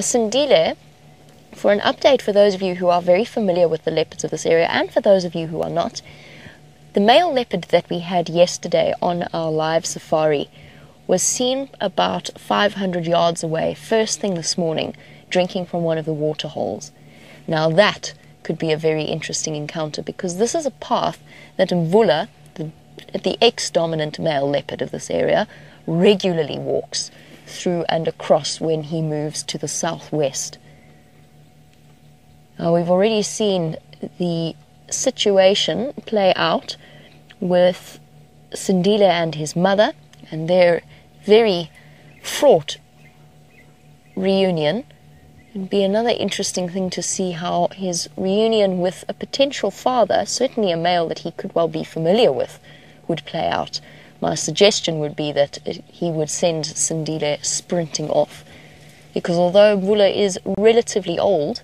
Sindile, for an update for those of you who are very familiar with the leopards of this area and for those of you who are not, the male leopard that we had yesterday on our live safari was seen about 500 yards away first thing this morning drinking from one of the water holes. Now that could be a very interesting encounter because this is a path that Mvula, the, the ex-dominant male leopard of this area, regularly walks through and across when he moves to the southwest. Now we've already seen the situation play out with Sindile and his mother and their very fraught reunion. It'd be another interesting thing to see how his reunion with a potential father, certainly a male that he could well be familiar with, would play out. My suggestion would be that he would send Sindile sprinting off, because although Mvula is relatively old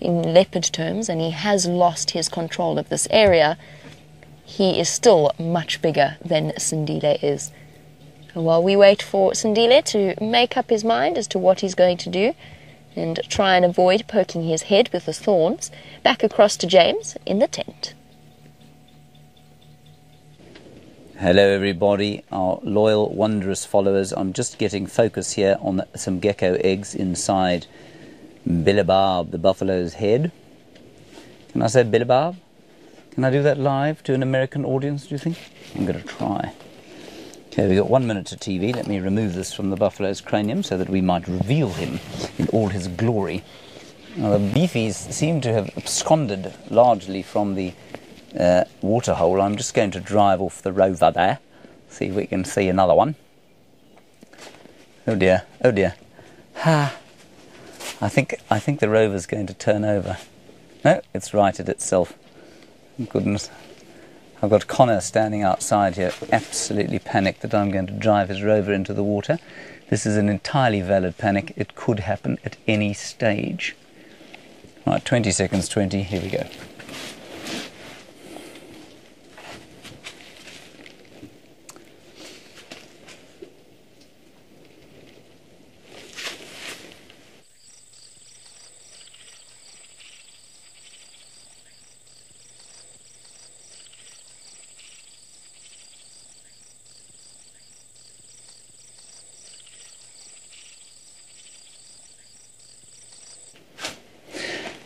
in leopard terms and he has lost his control of this area, he is still much bigger than Sindile is. While we wait for Sindile to make up his mind as to what he's going to do and try and avoid poking his head with the thorns, back across to James in the tent. Hello, everybody, our loyal, wondrous followers. I'm just getting focus here on some gecko eggs inside Bilibab, the buffalo's head. Can I say Bilibab? Can I do that live to an American audience, do you think? I'm going to try. Okay, we've got one minute to TV. Let me remove this from the buffalo's cranium so that we might reveal him in all his glory. Now, the beefies seem to have absconded largely from the uh, water hole. I'm just going to drive off the rover there, see if we can see another one. Oh dear, oh dear. Ha! I think I think the rover's going to turn over. No, it's righted itself. Goodness. I've got Connor standing outside here, absolutely panicked that I'm going to drive his rover into the water. This is an entirely valid panic. It could happen at any stage. Right, 20 seconds, 20, here we go.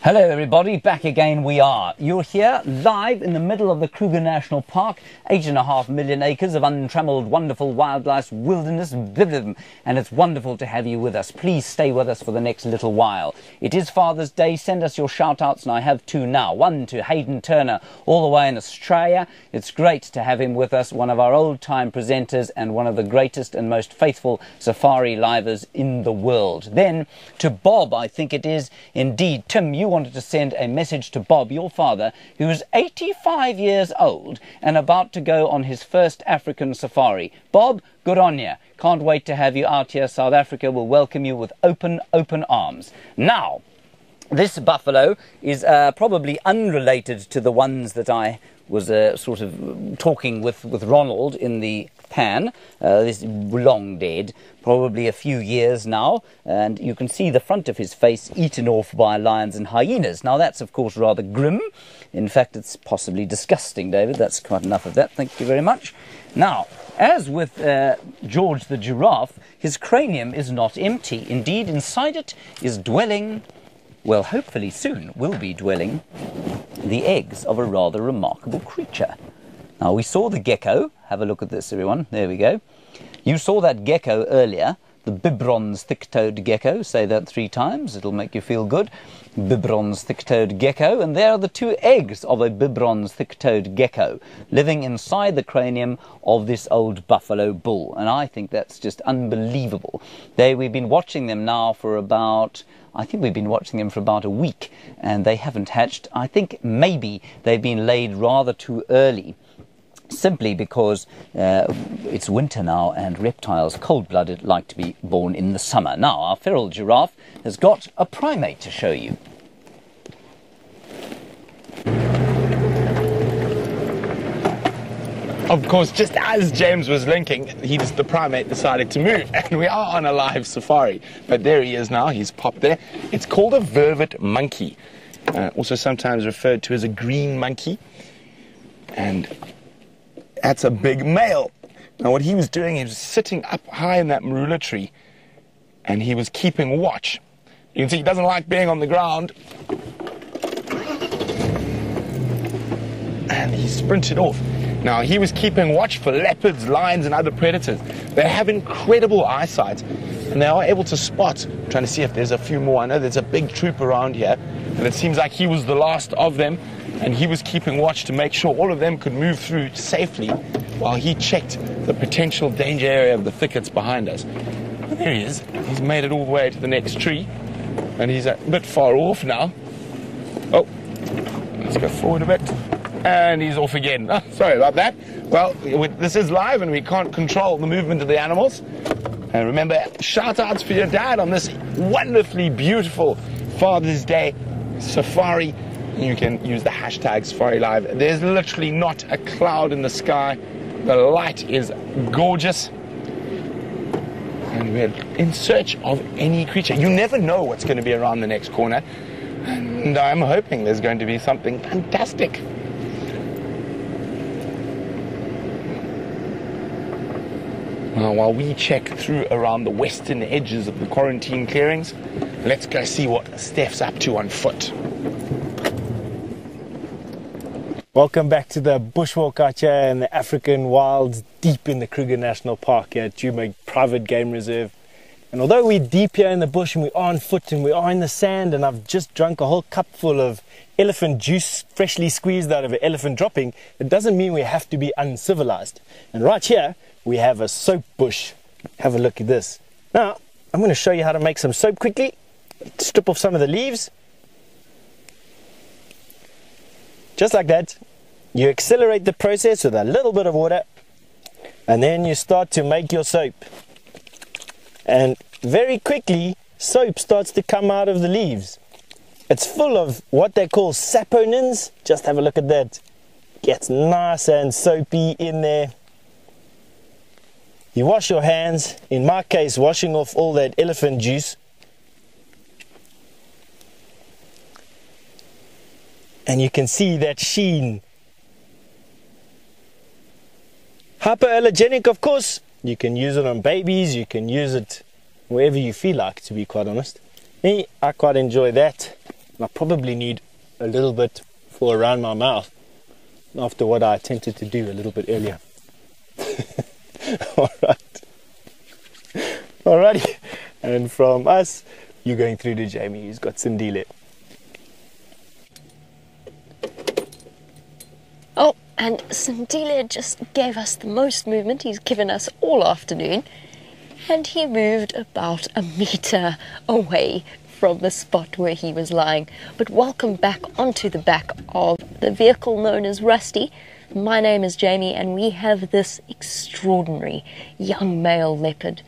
Hello, everybody. Back again we are. You're here live in the middle of the Kruger National Park, eight and a half million acres of untrammeled, wonderful wildlife wilderness, and it's wonderful to have you with us. Please stay with us for the next little while. It is Father's Day. Send us your shout outs, and I have two now. One to Hayden Turner, all the way in Australia. It's great to have him with us, one of our old time presenters and one of the greatest and most faithful safari livers in the world. Then to Bob, I think it is indeed. Tim, you wanted to send a message to Bob, your father, who is 85 years old and about to go on his first African safari. Bob, good on you. Can't wait to have you out here. South Africa will welcome you with open, open arms. Now, this buffalo is uh, probably unrelated to the ones that I was uh, sort of talking with, with Ronald in the pan. Uh, this long dead, probably a few years now, and you can see the front of his face eaten off by lions and hyenas. Now that's of course rather grim. In fact, it's possibly disgusting, David. That's quite enough of that. Thank you very much. Now, as with uh, George the giraffe, his cranium is not empty. Indeed, inside it is dwelling well, hopefully soon will be dwelling the eggs of a rather remarkable creature. Now, we saw the gecko. Have a look at this, everyone. There we go. You saw that gecko earlier, the Bibrons thick-toed gecko. Say that three times, it'll make you feel good. Bibrons thick-toed gecko, and there are the two eggs of a Bibrons thick-toed gecko living inside the cranium of this old buffalo bull. And I think that's just unbelievable. They, we've been watching them now for about I think we've been watching them for about a week and they haven't hatched. I think maybe they've been laid rather too early simply because uh, it's winter now and reptiles, cold blooded, like to be born in the summer. Now, our feral giraffe has got a primate to show you. of course, just as James was linking, he just, the primate decided to move, and we are on a live safari. But there he is now. He's popped there. It's called a vervet monkey, uh, also sometimes referred to as a green monkey, and that's a big male. Now, what he was doing, he was sitting up high in that marula tree, and he was keeping watch. You can see he doesn't like being on the ground. And he sprinted off. Now, he was keeping watch for leopards, lions, and other predators. They have incredible eyesight, and they are able to spot, trying to see if there's a few more. I know there's a big troop around here, and it seems like he was the last of them, and he was keeping watch to make sure all of them could move through safely while he checked the potential danger area of the thickets behind us. There he is. He's made it all the way to the next tree, and he's a bit far off now. Oh, let's go forward a bit. And he's off again. Oh, sorry about that. Well, this is live and we can't control the movement of the animals. And remember, shout outs for your dad on this wonderfully beautiful Father's Day safari. You can use the hashtag Safari Live. There's literally not a cloud in the sky. The light is gorgeous. And we're in search of any creature. You never know what's going to be around the next corner. And I'm hoping there's going to be something fantastic. Now, while we check through around the western edges of the quarantine clearings, let's go see what Steph's up to on foot. Welcome back to the bushwalk here in the African wilds deep in the Kruger National Park here at Djuma Private Game Reserve. And although we're deep here in the bush and we are on foot and we are in the sand and I've just drunk a whole cup full of elephant juice freshly squeezed out of an elephant dropping, it doesn't mean we have to be uncivilized. And right here, we have a soap bush. Have a look at this. Now, I'm going to show you how to make some soap quickly. Strip off some of the leaves. Just like that. You accelerate the process with a little bit of water. And then you start to make your soap. And very quickly, soap starts to come out of the leaves. It's full of what they call saponins. Just have a look at that. Gets nice and soapy in there. You wash your hands, in my case, washing off all that elephant juice. And you can see that sheen. Hypoallergenic, of course. You can use it on babies, you can use it wherever you feel like, to be quite honest. Me, I quite enjoy that. I probably need a little bit for around my mouth after what I attempted to do a little bit earlier. All right. Alrighty. And from us, you're going through to Jamie, who's got Sindile. Oh, and Sindile just gave us the most movement he's given us all afternoon. And he moved about a meter away from the spot where he was lying. But welcome back onto the back of the vehicle known as Rusty. My name is Jamie, and we have this extraordinary young male leopard,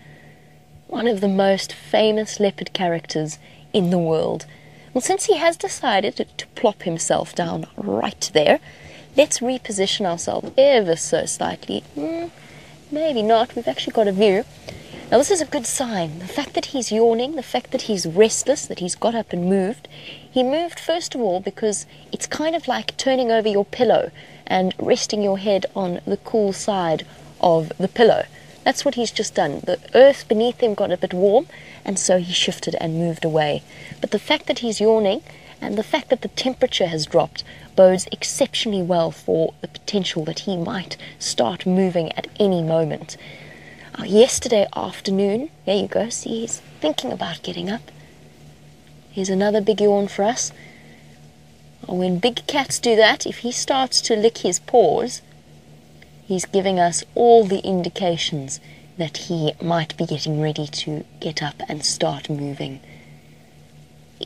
one of the most famous leopard characters in the world. Well, since he has decided to plop himself down right there, let's reposition ourselves ever so slightly. Mm, maybe not, we've actually got a view. Now, this is a good sign. The fact that he's yawning, the fact that he's restless, that he's got up and moved. He moved, first of all, because it's kind of like turning over your pillow and resting your head on the cool side of the pillow. That's what he's just done. The earth beneath him got a bit warm, and so he shifted and moved away. But the fact that he's yawning and the fact that the temperature has dropped bodes exceptionally well for the potential that he might start moving at any moment. Oh, yesterday afternoon, there you go, see, he's thinking about getting up. Here's another big yawn for us. Uh, when big cats do that, if he starts to lick his paws, he's giving us all the indications that he might be getting ready to get up and start moving.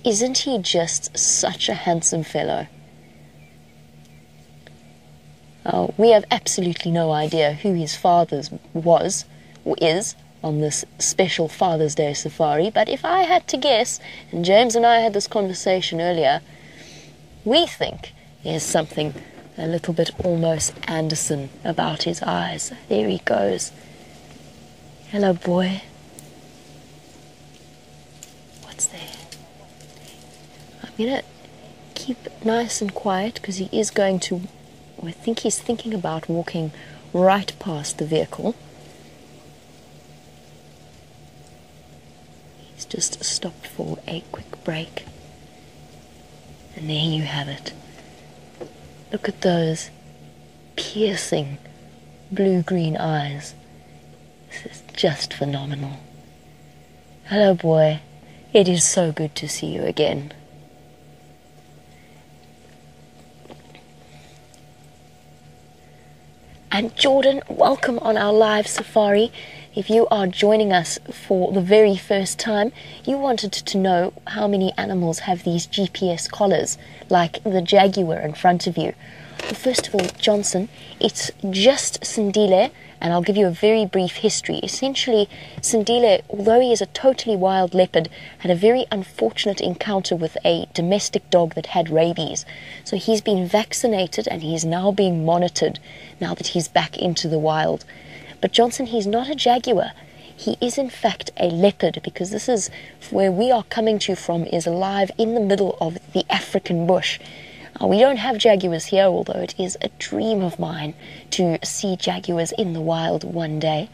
Isn't he just such a handsome fellow? Oh, we have absolutely no idea who his father was or is on this special Father's Day safari, but if I had to guess, and James and I had this conversation earlier, we think there's something A little bit almost Anderson about his eyes. There he goes. Hello, boy. What's there? I'm gonna keep nice and quiet because he is going to. I think he's thinking about walking right past the vehicle. He's just stopped for a quick break. And there you have it. Look at those piercing blue green eyes. This is just phenomenal. Hello, boy. It is so good to see you again. And Jordan, welcome on our live safari. If you are joining us for the very first time, you wanted to know how many animals have these GPS collars, like the jaguar in front of you. Well, first of all, Johnson, it's just Sindile, and I'll give you a very brief history. Essentially, Sindile, although he is a totally wild leopard, had a very unfortunate encounter with a domestic dog that had rabies. So he's been vaccinated and he's now being monitored now that he's back into the wild. But Johnson, he's not a jaguar. He is in fact a leopard because this is where we are coming to from is alive in the middle of the African bush. Uh, we don't have jaguars here, although it is a dream of mine to see jaguars in the wild one day.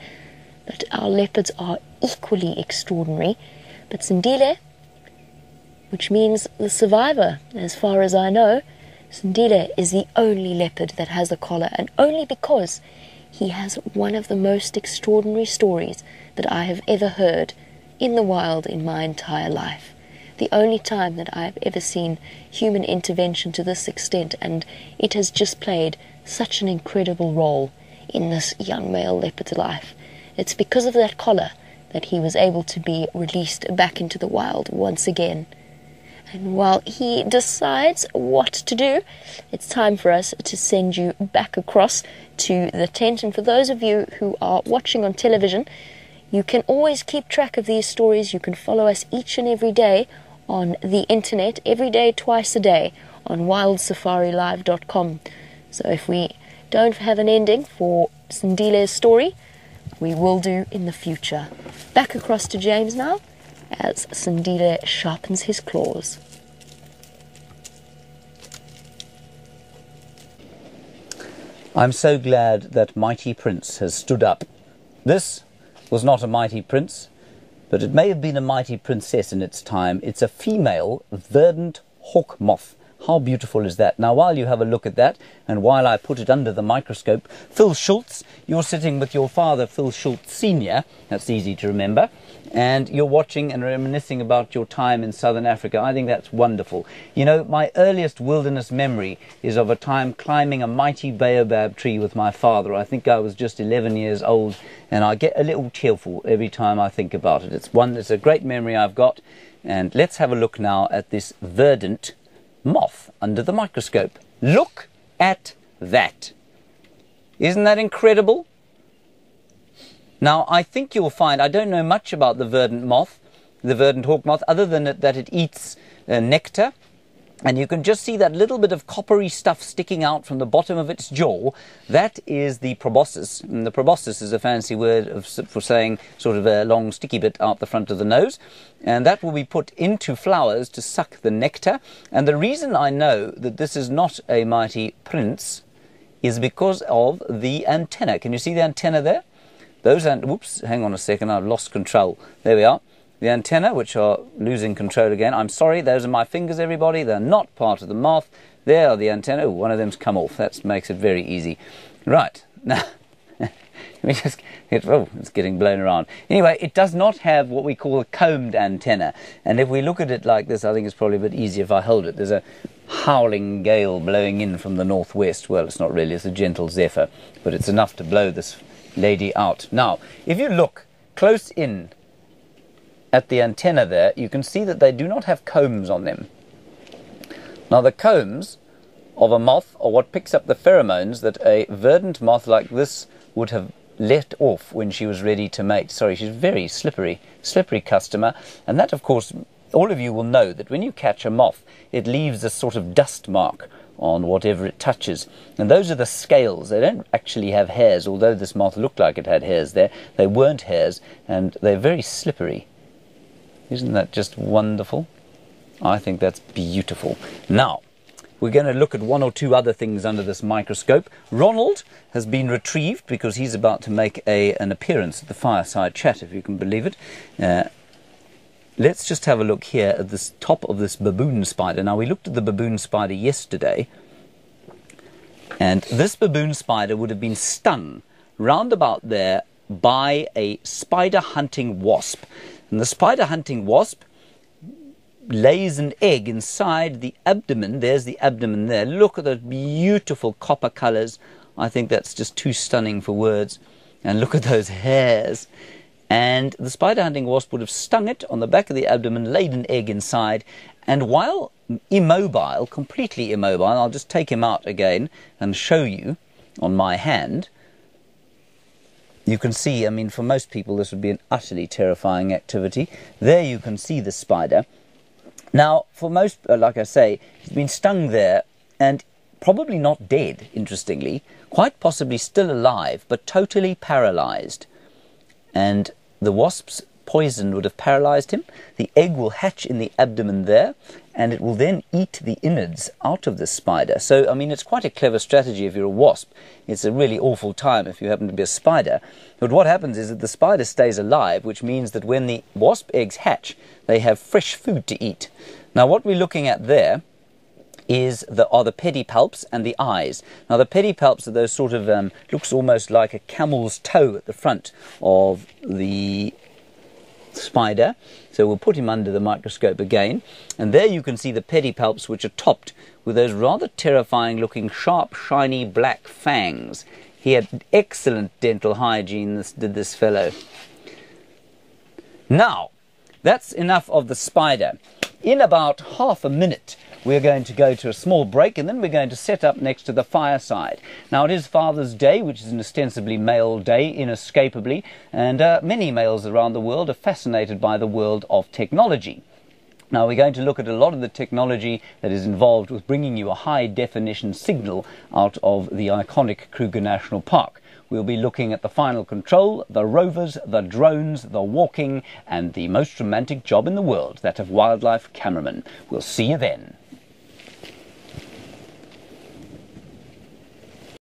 But our leopards are equally extraordinary. But Sindile, which means the survivor, as far as I know, Sindile is the only leopard that has a collar, and only because he has one of the most extraordinary stories that I have ever heard in the wild in my entire life. The only time that I have ever seen human intervention to this extent, and it has just played such an incredible role in this young male leopard's life. It's because of that collar that he was able to be released back into the wild once again. And while he decides what to do, it's time for us to send you back across to the tent. And for those of you who are watching on television, you can always keep track of these stories. You can follow us each and every day on the internet, every day, twice a day, on wildsafarilive.com. So if we don't have an ending for Sindile's story, we will do in the future. Back across to James now as Sindile sharpens his claws. I'm so glad that Mighty Prince has stood up. This was not a mighty prince, but it may have been a mighty princess in its time. It's a female verdant hawk moth. How beautiful is that? Now, while you have a look at that, and while I put it under the microscope, Phil Schultz, you're sitting with your father, Phil Schultz Sr., that's easy to remember, and you're watching and reminiscing about your time in southern Africa. I think that's wonderful. You know, my earliest wilderness memory is of a time climbing a mighty baobab tree with my father. I think I was just 11 years old, and I get a little tearful every time I think about it. It's one, it's a great memory I've got. And let's have a look now at this verdant moth under the microscope. Look at that. Isn't that incredible? Now, I think you'll find, I don't know much about the verdant moth, the verdant hawk moth, other than that it eats uh, nectar. And you can just see that little bit of coppery stuff sticking out from the bottom of its jaw. That is the proboscis. And the proboscis is a fancy word of, for saying sort of a long sticky bit out the front of the nose. And that will be put into flowers to suck the nectar. And the reason I know that this is not a mighty prince is because of the antenna. Can you see the antenna there? Those ant- whoops, hang on a second, I've lost control. There we are. The antenna, which are losing control again. I'm sorry, those are my fingers, everybody. They're not part of the moth. There are the antenna. Ooh, one of them's come off. That makes it very easy. Right. Now, we just it, oh, it's getting blown around. Anyway, it does not have what we call a combed antenna. And if we look at it like this, I think it's probably a bit easier if I hold it. There's a howling gale blowing in from the northwest. Well, it's not really, it's a gentle zephyr, but it's enough to blow this lady out. Now, if you look close in at the antenna there, you can see that they do not have combs on them. Now, the combs of a moth are what picks up the pheromones that a verdant moth like this would have let off when she was ready to mate. Sorry, she's very slippery, slippery customer, and that, of course, all of you will know that when you catch a moth, it leaves a sort of dust mark on whatever it touches. And those are the scales. They don't actually have hairs, although this moth looked like it had hairs there. They weren't hairs, and they're very slippery. Isn't that just wonderful? I think that's beautiful. Now, we're going to look at one or two other things under this microscope. Ronald has been retrieved because he's about to make a, an appearance at the fireside chat, if you can believe it. Uh, let's just have a look here at the top of this baboon spider. Now, we looked at the baboon spider yesterday, and this baboon spider would have been stung round about there by a spider hunting wasp. And the spider hunting wasp lays an egg inside the abdomen. There's the abdomen there. Look at those beautiful copper colors. I think that's just too stunning for words. And look at those hairs. And the spider hunting wasp would have stung it on the back of the abdomen, laid an egg inside, and while immobile, completely immobile, I'll just take him out again and show you on my hand. You can see, I mean, for most people, this would be an utterly terrifying activity. There you can see the spider. Now, for most, uh, like I say, he's been stung there and probably not dead, interestingly, quite possibly still alive, but totally paralyzed. And the wasp's poison would have paralyzed him. The egg will hatch in the abdomen there, and it will then eat the innards out of the spider. So, I mean, it's quite a clever strategy if you're a wasp. It's a really awful time if you happen to be a spider. But what happens is that the spider stays alive, which means that when the wasp eggs hatch, they have fresh food to eat. Now, what we're looking at there is the are the pedipalps and the eyes. Now the pedipalps are those sort of um, looks almost like a camel's toe at the front of the spider. So we'll put him under the microscope again. And there you can see the pedipalps which are topped with those rather terrifying looking sharp, shiny black fangs. He had excellent dental hygiene, this, did this fellow. Now, that's enough of the spider. In about half a minute, we're going to go to a small break and then we're going to set up next to the fireside. Now, it is Father's Day, which is an ostensibly male day, inescapably, and uh, many males around the world are fascinated by the world of technology. Now, we're going to look at a lot of the technology that is involved with bringing you a high definition signal out of the iconic Kruger National Park. We'll be looking at the final control, the rovers, the drones, the walking, and the most romantic job in the world, that of wildlife cameraman. We'll see you then.